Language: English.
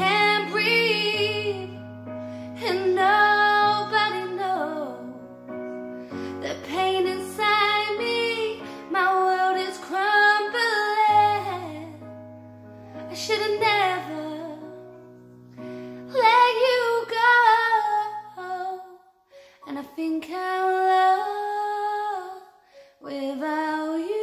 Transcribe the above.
can't breathe. And nobody knows the pain inside me. My world is crumbling. I should have never let you go. And I think I'm lost without you.